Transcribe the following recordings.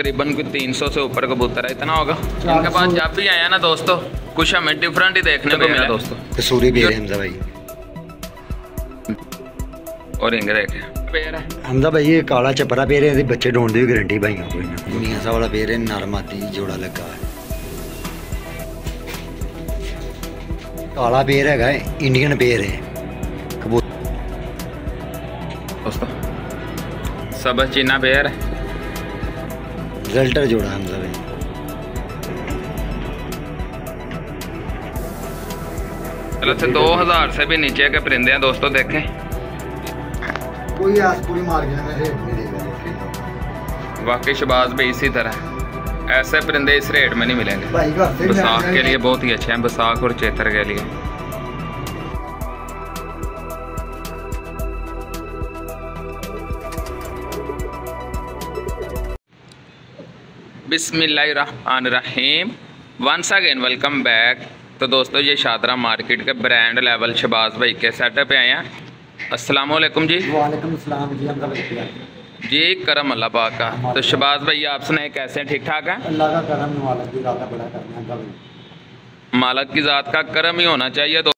तकरीबन कोई तीन सौ से ऊपर कबूतर है इतना होगा। इनके पास जब भी आया ना दोस्तों कुछ हमें डिफरेंट ही देखने को मिला। दोस्तों। कसूरी भी है भाई। और इंग्रेक है। भाई ये काला चपरा पेड़ है बच्चे ढूँढने की गारंटी भाई कोई ना मियाँ वाला पेड़ है नरमाती जोड़ा लगा है। काला पेड़ है इंडियन पेड़ है। कबूतर दोस्तों सब चीना पेड़ है। गल्टर जोड़ा हम सब चलो से दो हज़ार से भी नीचे के परिंदे हैं दोस्तों देखें। कोई पूरी मार्केट में शबाज भी इसी तरह ऐसे परिंदे इस रेट में नहीं मिलेंगे। बसाख के लिए बहुत ही अच्छे हैं बसाख और चेतर के लिए। बिसमीम वंस अगेन वेलकम बैक तो दोस्तों ये शादरा मार्केट के ब्रांड लेवल शबाज भाई के सेटअप पे आए हैं। अस्सलाम वालेकुम जी। वालेकुम अस्सलाम जी हमजा भाई जी करम अल्लाह पाक का। तो शबाज भाई आप सुनाए कैसे हैं? ठीक ठाक हैं? अल्लाह का करम मालक की ज़्यादा बड़ा करना मालक की ज़ात का करम ही होना चाहिए तो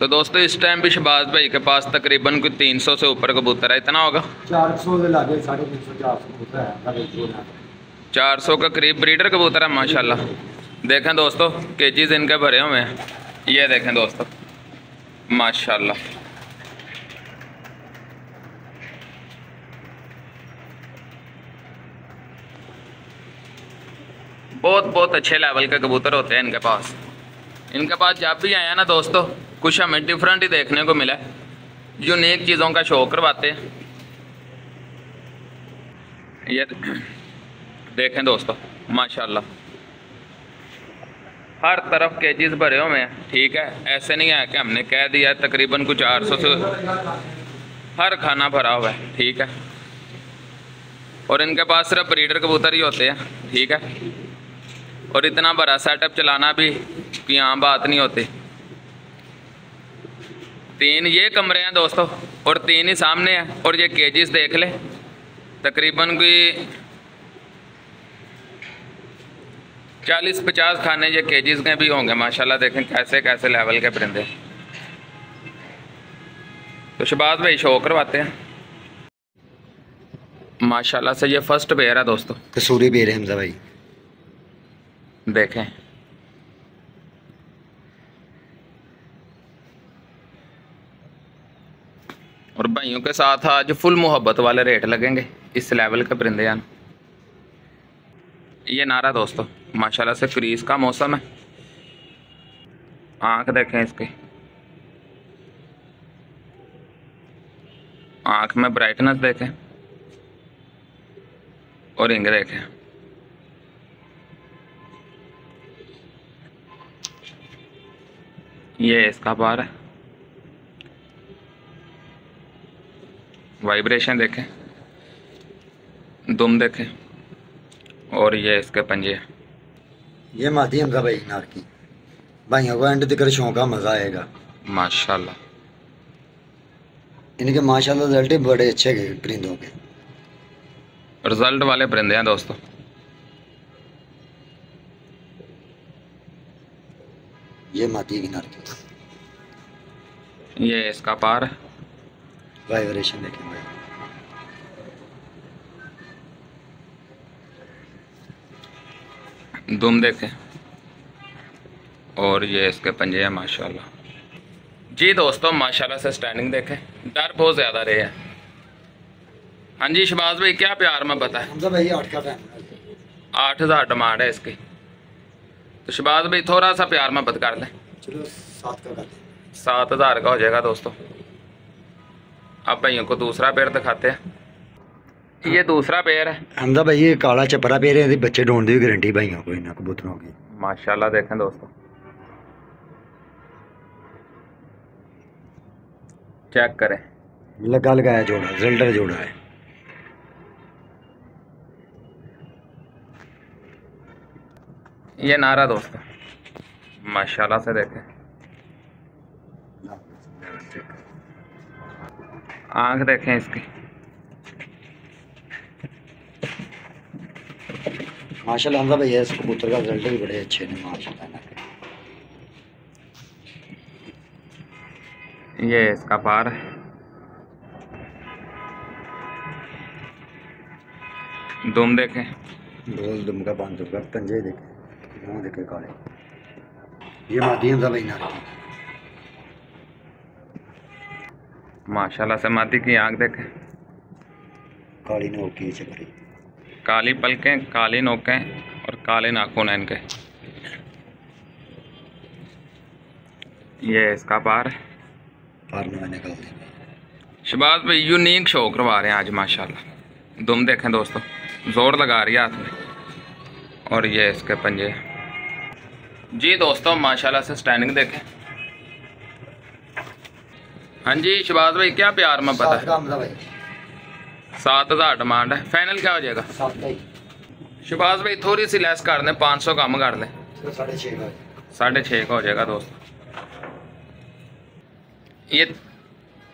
तो दोस्तों इस टाइम भी शबाज भाई के पास तकरीबन कोई तीन सौ से ऊपर कबूतर है इतना होगा। चार सौ से लागे साढ़े तीन सौ चार सौ कबूतर है। ਕੋਲ 400 के करीब ब्रीडर कबूतर है, माशाल्लाह। देखें दोस्तों के केजीज इनके भरे हुए हैं। ये देखें दोस्तों, माशाल्लाह। बहुत बहुत अच्छे लेवल के कबूतर होते हैं इनके पास। इनके पास जब भी आया ना दोस्तों, कुछ हमें डिफरेंट ही देखने को मिला यूनिक चीज़ों का शो करवाते हैं। ये देखें दोस्तों, माशाल्लाह। हर तरफ़ केजीज भरे हुए हैं, ठीक है? ऐसे नहीं है कि हमने कह दिया है तकरीबन कुछ चार सौ से हर खाना भरा हुआ है, ठीक है? और इनके पास सिर्फ़ ब्रीडर कबूतर ही होते हैं, ठीक है? और इतना बड़ा सेटअप चलाना भी कि आम बात नहीं होती। तीन ये कमरे हैं दोस्तों, और तीन ही सामने हैं, और ये केजीज देख ले। तकरीबन कोई चालीस पचास खाने ये केजीज के भी होंगे माशाल्लाह देखें कैसे कैसे लेवल के परिंदे। तो शबाज भाई शो करवाते हैं। माशाल्लाह से ये फ़र्स्ट पेयर है दोस्तों। कसूरी पेर है हमजा भाई। देखें। और भाइयों के साथ आज फुल मोहब्बत वाले रेट लगेंगे इस लेवल के परिंदे हैं ये नारा दोस्तों, माशाल्लाह से क्रीज का मौसम है। आँख देखें इसकी। आँख में ब्राइटनेस देखें। और इंग देखें। ये इसका बार है। वाइब्रेशन देखें। दुम देखें। और ये इसके पंजे। ये मादी हमजा भाई नार की भाइयों को एंड तक शौक का मज़ा आएगा। माशाल्लाह। इनके माशाल्लाह रिज़ल्ट बड़े अच्छे गए परिंदों के। रिज़ल्ट वाले परिंदे हैं दोस्तों। ये मादी की नार की ये इसका पार। वाइब्रेशन देखें भाई। दुम देखें। और ये इसके पंजे हैं माशाल्लाह। जी दोस्तों माशाल्लाह से स्टैंडिंग देखें। डर बहुत ज़्यादा रहे हैं। हाँ जी शबाज भाई क्या प्यार में बताए भाई आठ का आठ हज़ार डिमांड है इसकी। तो शबाज भाई थोड़ा सा प्यार में कर लें। सात हज़ार का हो जाएगा दोस्तों। अब भाइयों को दूसरा पेड़ दिखाते हैं। ये दूसरा पेयर है। हमदा तो भाई ये काला चपरा पेयर है बच्चे ढूंढ दी गारंटी भाई को इन्होंने कबूतरों की माशाल्लाह देखें दोस्तों। चेक करें। लगा लगाया जोड़ा जिल्डर जोड़ा है। ये नारा दोस्तों। माशाल्लाह से देखें। आँख देखें इसकी। माशाल्लाह हमजा भैया इस कबूतर का रिज़ल्ट भी बड़े अच्छे ने माशाल्लाह इनके। ये इसका पार दुम देखें। बोल दुम का पाँच रुपया पंजे देखे। मुँह देखे काले। ये मादी हमजा भाई की माशाल्लाह से मादी की आँख देखें। काली ने ओकी चकरी काली पलकें काली नोकें और काले नाखून हैं इनके। ये इसका पार पार शबाज भाई यूनिक शो करवा रहे हैं आज माशाल्लाह। दुम देखें दोस्तों ज़ोर लगा रही है हाथ में। और ये इसके पंजे जी दोस्तों माशाल्लाह से स्टैंडिंग देखें। हाँ जी शबाज भाई क्या प्यार में पता है। भाई। सात हज़ार डिमांड है। फाइनल क्या हो जाएगा? ही। भाई थोड़ी सी लेस कर दें पाँच सौ कम कर दें। तो साढ़े छः का। हो जाएगा दोस्तों। ये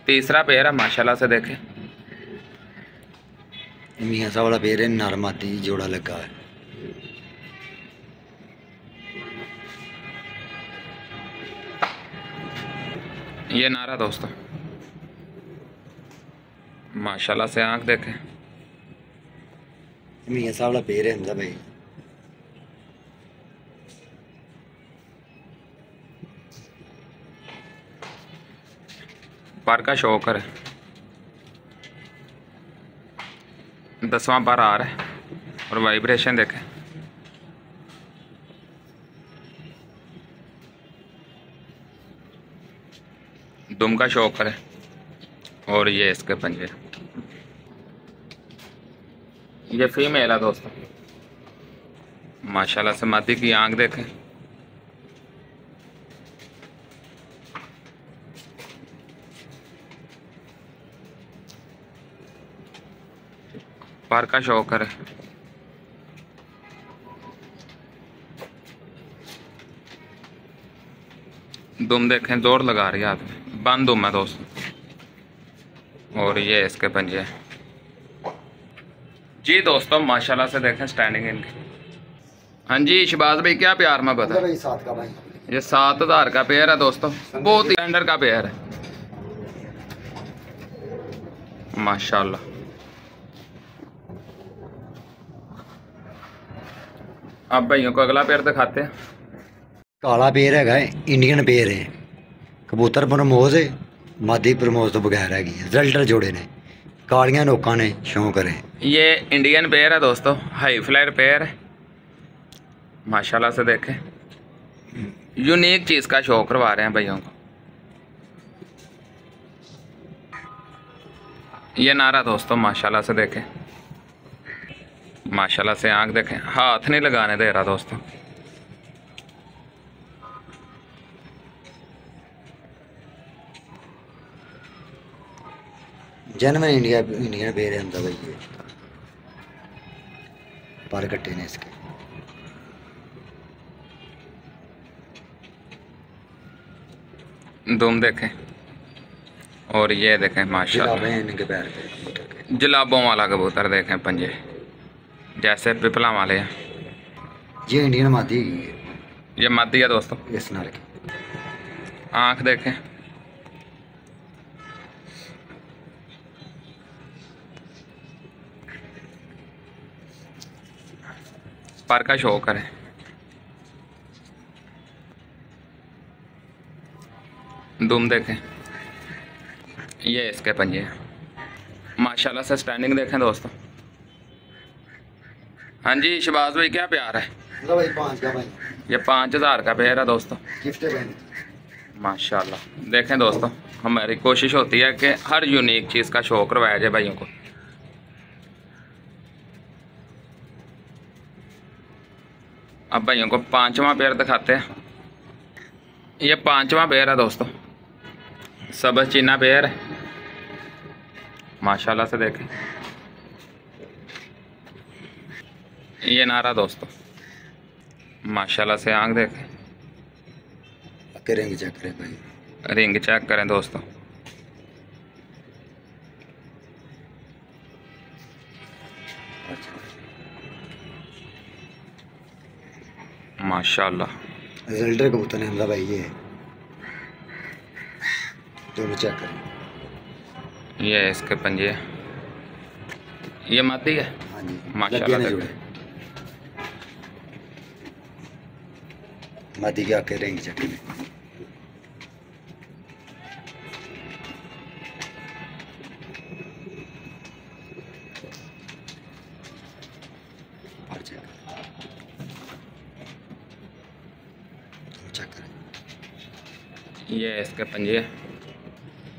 तीसरा पेयर है माशाल्लाह से देखें। मियाँ साहब वाला पेड़ है नरमाती जोड़ा लगा है। ये नारा दोस्तों। माशाल्लाह से आँख देखें। मियाँ साहब वाला पेड़ है हमजा भाई। पर का शौकर है। दसवां पर आ रहा है और वाइब्रेशन देखें। दुम का शौकर है और ये इसके पंजे। ये फीमेल है दोस्तों। माशाल्लाह से मादी की आँख देखें। पर का शौकर है दुम देखें, ज़ोर लगा रही है हाथ में बंद दुम है दोस्तों। और ये इसके पंजे हैं। जी दोस्तों माशाल्लाह से देखें स्टैंडिंग इनकी हाँ जी शबाज भाई क्या प्यार में बता ये सात हज़ार का पेयर है दोस्तों। बहुत ही स्टैंडर्ड का पेयर है। माशाल्लाह। आप भाइयों को अगला पेयर दिखाते हैं। काला पेड़ हैगा इंडियन पेयर है। कबूतर प्रमोज है मादी प्रमोज तो बगैर है रिजल्टर जोड़े ने। ਕਾਲੀਆਂ ਨੋਕਾਂ ਨੇ ਸ਼ੌਂਕ ਕਰੇ ये इंडियन पेयर है दोस्तों हाई फ्लायर पेयर है माशाल्लाह से देखें यूनिक चीज़ का शो करवा रहे हैं भाइयों को ये नारा दोस्तों माशाल्लाह से देखें माशाल्लाह से आंख देखें हाथ नहीं लगाने दे रहा दोस्तों जन्म इंडिया इंडियन पेर है भाई ये। पर कट्टे ने इसके। दुम देखें। और ये देखें माशाल्लाह। इनके पैर पे। जलाबों वाला कबूतर देखें पंजे। जैसे पिपला वाले हैं। ये इंडियन मादी ये। मादी है दोस्तों। इस नर की। आँख देखें। पर का शो करें। दुम देखें। ये इसके पंजे हैं। माशाल्लाह से स्टैंडिंग देखें दोस्तों। हाँ जी शबाज भाई क्या प्यार है? भाई पाँच का भाई। ये पाँच हज़ार का पेयर है दोस्तों। माशाल्लाह। देखें दोस्तों हमारी कोशिश होती है कि हर यूनिक चीज़ का शो करवाया जाए भाइयों को। अब भाइयों को पांचवा पेयर दिखाते हैं। ये पांचवा पेयर है दोस्तों। सबस चीना पेयर है। माशाल्लाह से देखें। ये नारा दोस्तों। माशाल्लाह से आँख देखें। करेंगे चेक करें भाई। रिंग चेक करें दोस्तों। माशाल्लाह। रिजल्टर कबूतर है भाई ये दोनों चेक करें। ये है इसके पंजे। ये माती है? हाँ जी। माशाल्लाह मादी के आके रेंग चक्के में? Check करें। ये इसके पंजे।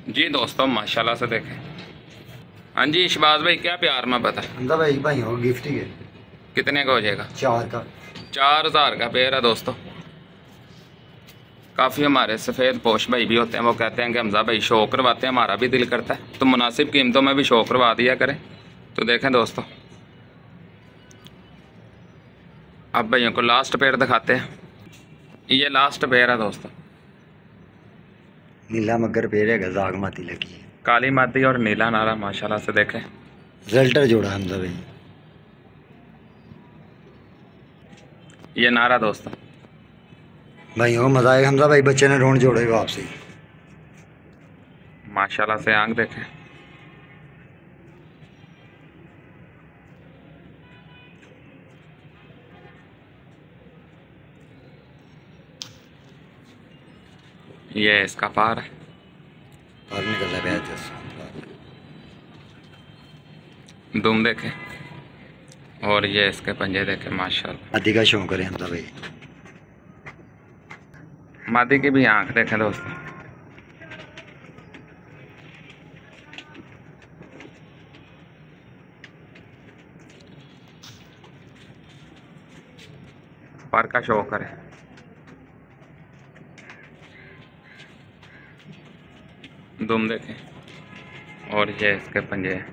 जी दोस्तों माशाल्लाह से देखें। हाँ जी शबाज भाई क्या प्यार में हमदा भाई भाई हो गिफ्ट ही है। कितने का हो जाएगा? चार का। चार हज़ार का पेयर है दोस्तों। काफ़ी हमारे सफ़ेद पोश भाई भी होते हैं वो कहते हैं कि हमजा भाई शो करवाते हैं हमारा भी दिल करता है। तो मुनासिब कीमतों में भी शो करवा दिया करें। तो देखें दोस्तों। अब भाइयों को लास्ट पेयर दिखाते हैं। ये लास्ट पेयर है दोस्तों। नीला मगर पेड़ है जाग माती लगी है। काली मादी और नीला नारा माशाल्लाह से देखें। रिजल्टर जोड़ा हमदा भाई। ये नारा दोस्तों। भाई हो मज़ा आएगा हमदा भाई बच्चे ने ढूंढ जोड़े वापसी। माशाल्लाह से आँख देखें। ये है। इसका पार बाहर निकल रहा है दुम देखें। और ये इसके पंजे देखे माशाल्लाह। आदि का शौक करे हमदा भाई। मादी की भी आँख देखें दोस्तों। पार का शौक करे। दुम देखें। और ये इसके पंजे हैं।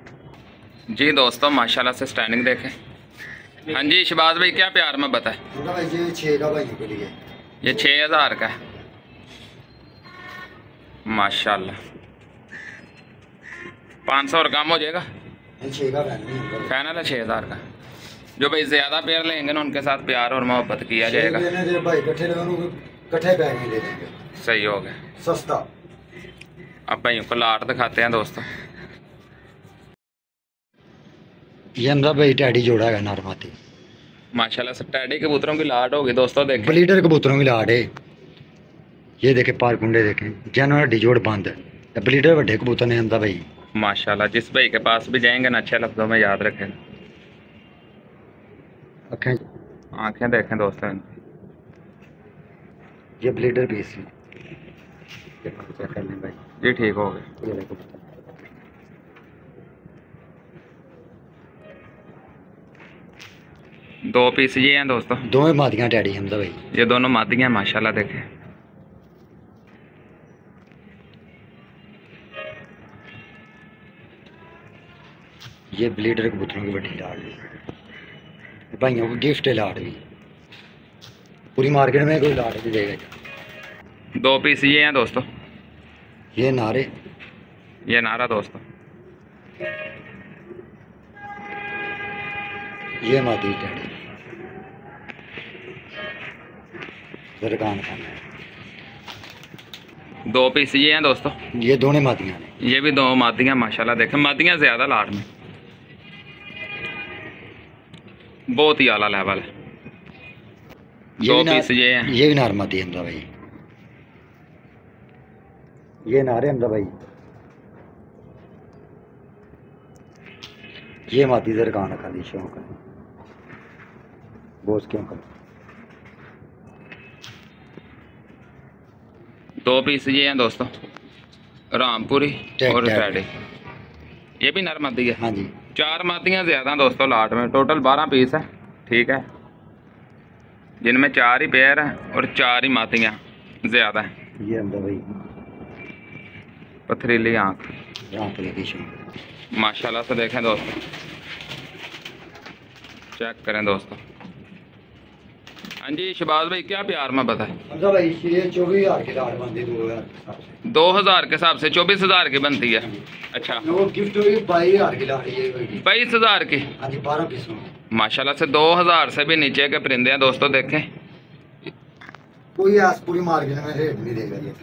जी दोस्तों माशाल्लाह से स्टैंडिंग देखें। हाँ जी शबाज भाई क्या प्यार में बताए ये छः हज़ार का है। माशाल्लाह। पाँच सौ और कम हो जाएगा? ये छः का फ़ैन नहीं हमदा भाई फाइनल है छः हज़ार का। जो भाई ज़्यादा प्यार लेंगे ना उनके साथ प्यार और मोहब्बत किया जाएगा। सही हो गया। सस्ता। अब भाई को लाट दिखाते हैं दोस्तों ये भाई टैडी जोड़ा है नारमाती माशाल्लाह से टैडी कबूतरों की लाट होगी दोस्तों देखें ब्लीडर कबूतरों की लाड है ये देखे पार कुंडे देखें जानवर हड्डी जोड़ बंद है ब्लीडर ਵੱਡੇ कबूतर ने हमदा भाई माशाल्लाह जिस भाई के पास भी जाएँगे ना अच्छे लफ्ज़ों में याद रखें अखें आँखें देखें दोस्तों ये ब्लीडर पीस है भाई जी ठीक हो देखो दो पीस ये हैं दोस्तों। दोवें मादियाँ टैडी हमदा भाई। ये दोनों मादियाँ माशाल्लाह देखें। ये ब्लीडर कबूतरों की बड़ी लाड है भाइयों को गिफ्ट है लाड भी पूरी मार्केट में कोई लाड नहीं देगा। दो पीस ये हैं दोस्तों। ये नारे। ये नारा दोस्तों। ये मादी टैडी दरगान खान दो पीस ये हैं दोस्तों। ये दोनों मादियाँ ये भी दो मादियाँ माशाल्लाह देखें मादियाँ ज़्यादा लाट में बहुत ही आला लेवल है। ये दो पीस ये हैं। ये भी नार मादी हमदा भाई। ये नारे हमदा भाई। ये मादी दरगान खाली शौक है? बोस क्यों कर? दो पीस ये हैं दोस्तों रामपुरी और। टैडी ये भी नर मादी है। हाँ जी। चार मादियाँ ज़्यादा दोस्तों लाट में। टोटल बारह पीस है ठीक है। जिनमें चार ही पेयर हैं और चार ही मादियाँ ज़्यादा हैं। ये भाई। पथरीली आँख। माशाल्लाह से देखें दोस्तों। चेक करें दोस्तों। हाँ जी शबाज भाई क्या प्यार में बताए? बनती दो हज़ार के हिसाब से। दो हज़ार के हिसाब से चौबीस हज़ार की बनती है। अच्छा। गिफ्ट बाईस हज़ार की लाड ये होगी बाईस हज़ार की? हाँ माशाल्लाह से दो हज़ार से भी नीचे के परिंदे हैं दोस्तों देखें। कोई ऐस पूरी मार्केट में रेट नहीं देगा ये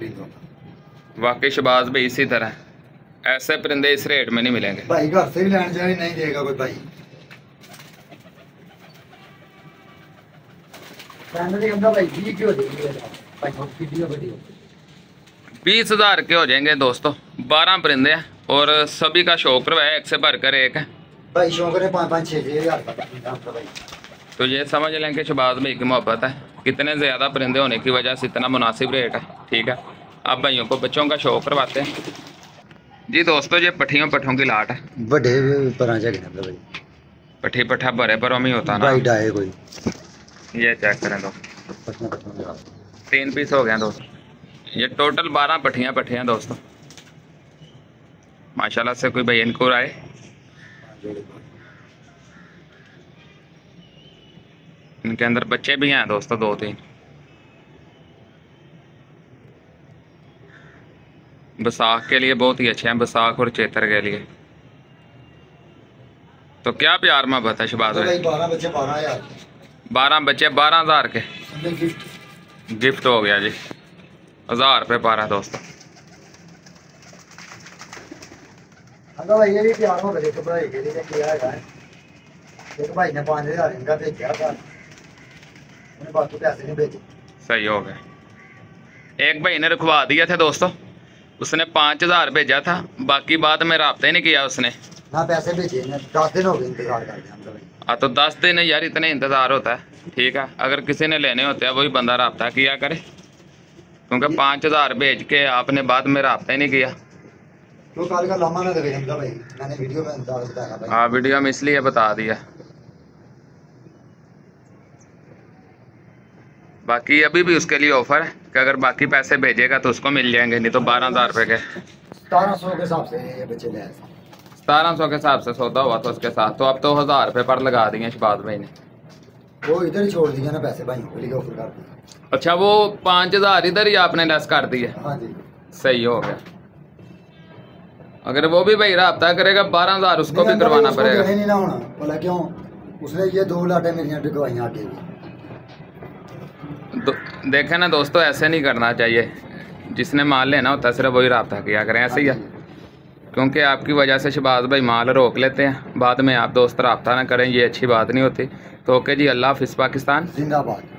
वाकई शबाज भाई इसी तरह। ऐसे परिंदे इस रेट में नहीं मिलेंगे। भाई घर से भी लेने जाए नहीं देगा कोई भाई। बीस हज़ार के हो जाएँगे दोस्तों। बारह परिंदे हैं और सभी का शौक रहा है एक से भरकर एक है। भाई शौक पाँच पाँच छः तो ये समझ लें कि शबाज भाई की मोहब्बत है। कितने ज़्यादा परिंदे होने की वजह से इतना मुनासिब रेट है ठीक है? अब भाइयों को बच्चों का शौक करवाते हैं। जी दोस्तों ये पट्टियों पट्ठों की लाट है। बड़े पर जगह ना भाई। पट्ठी पट्ठा भरे पर ही होता ना। डाए कोई। ये चेक करें दोस्तों पटना तीन पीस हो गए दोस्तों ये टोटल बारह पट्टियाँ पट्टियाँ दोस्तों। माशाल्लाह से कोई भाई इनको आए। इनके अंदर बच्चे भी हैं दोस्तों दो तीन। बसाख के लिए बहुत ही अच्छे हैं बसाख और चेतर के लिए। तो क्या प्यार मोहब्बत है शबाज बारह बच्चे बारह बच्चे बारह हज़ार के। गिफ्ट गिफ्ट हो गया जी। हज़ार रुपये बारह दोस्तों। सही हो गया। एक भाई ने रखवा दिया था दोस्तों। उसने पाँच हज़ार भेजा था बाकी बाद में रबता ही नहीं किया उसने। ना पैसे भेजे दस दिन हो गए इंतज़ार तो हाँ तो दस दिन यार इतने इंतज़ार होता है ठीक है? अगर किसी ने लेने होते हैं वही बंदा रबता किया करे। क्योंकि पाँच हज़ार भेज के आपने बाद में रबता ही नहीं किया। तो कल का लम्हा ना देवे हमदा भाई मैंने वीडियो में बताया भाई। हाँ वीडियो में इसलिए बता दिया। बाकी अभी भी उसके लिए ऑफ़र है कि अगर बाकी पैसे भेजेगा तो उसको मिल जाएँगे नहीं तो बारह हज़ार रुपये के। सतारह सौ के हिसाब से बच्चे ले सतारह सौ के हिसाब से सौदा हुआ था उसके साथ तो अब तो हज़ार रुपये पर लगा दिए शबाज भाई ने वो इधर ही छोड़ दिया ना पैसे भाई ऑफ़र कर दिया अच्छा वो पाँच हज़ार इधर ही आपने लेस कर दिए। हाँ जी। सही हो गया। अगर वो भी भाई रहा करेगा बारह हज़ार उसको भी करवाना पड़ेगा। नहीं ना होना। बोला क्यों? उसने ये दो लाटे मेरी बिकवाई आगे भी। देखे ना दोस्तों ऐसे नहीं करना चाहिए। जिसने माल लेना होता है सिर्फ़ वही रहा किया करें ऐसे ही है। क्योंकि आपकी वजह से शबाज भाई माल रोक लेते हैं। बाद में आप दोस्त रबता ना करें ये अच्छी बात नहीं होती। तो ओके जी अल्लाह हाफिज़ पाकिस्तान। जिंदाबाद।